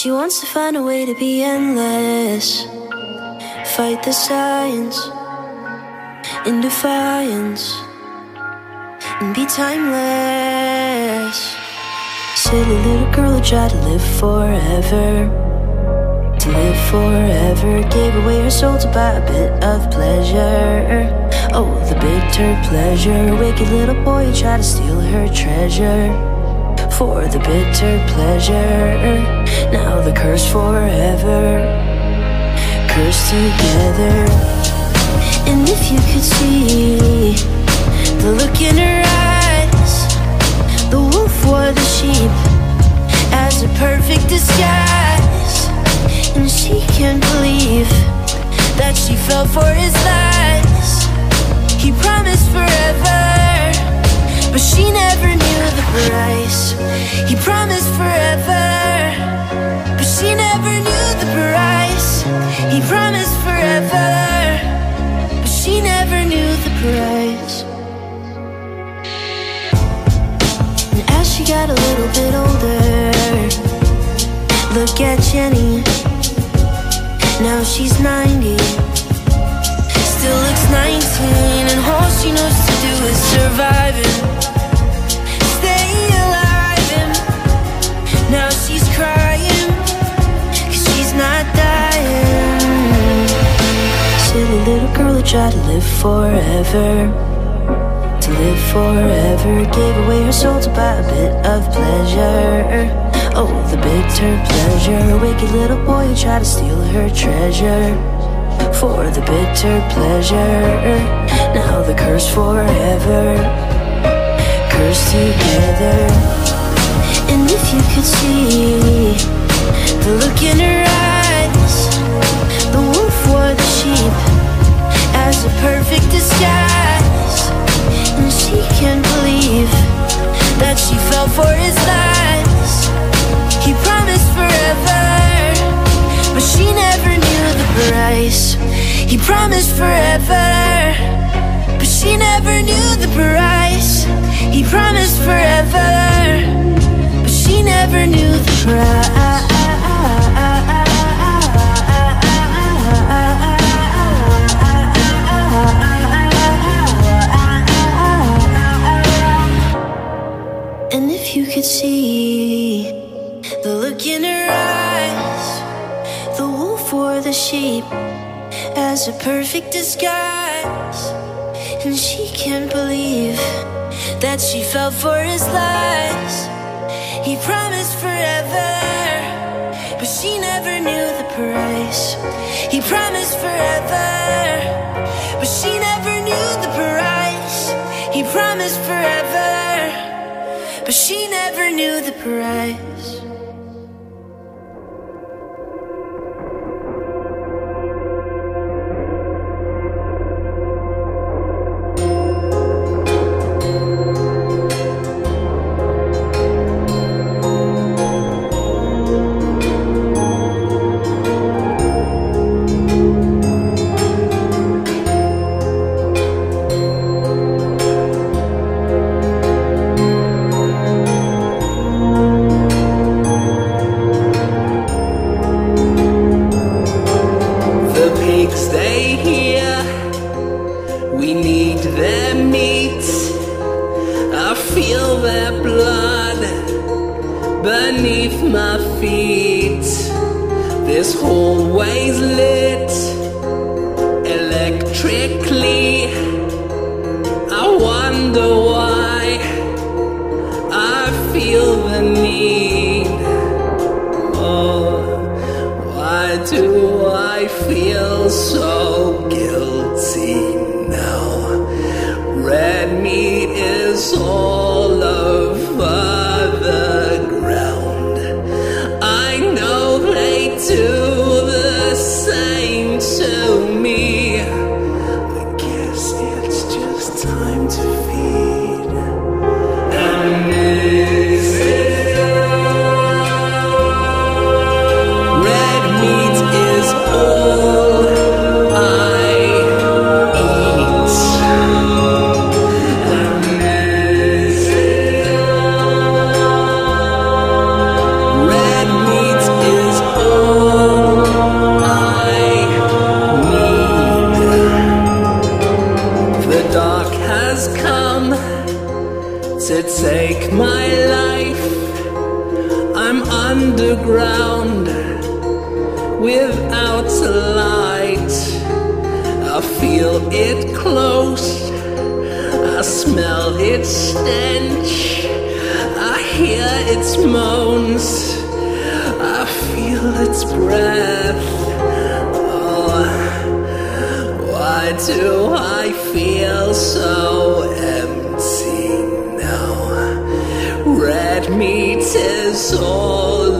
She wants to find a way to be endless. Fight the science in defiance and be timeless. Silly little girl who tried to live forever. To live forever, gave away her soul to buy a bit of pleasure. Oh, the bitter pleasure. Wicked little boy who tried to steal her treasure. For the bitter pleasure. Now the curse forever. Cursed together. And if you could see the look in her eyes, the wolf wore the sheep as a perfect disguise. And she can't believe that she fell for his lies. He promised forever, but she never price. He promised forever, but she never knew the price. He promised forever, but she never knew the price. And as she got a little bit older, look at Jenny. Now she's 90 Still looks 19 And all she knows to do is survive tried to live forever. To live forever Gave away her soul to buy a bit of pleasure. Oh, the bitter pleasure A Wicked little boy who tried to steal her treasure. For the bitter pleasure Now the curse forever. Cursed together. And if you could see The look in her eyes for his he promised forever, but she never knew the price. He promised forever, but she never knew the price. He promised forever, but she never knew the price. And if you could see the look in her eyes, the wolf wore the sheep as a perfect disguise. And she can't believe that she fell for his lies. He promised forever, but she never knew the price. He promised forever, she never knew the price. Their blood beneath my feet. This hallway's lit electrically. I wonder why take my life. I'm underground without light. I feel it close, I smell its stench, I hear its moans, I feel its breath. Oh, why do I feel so? is all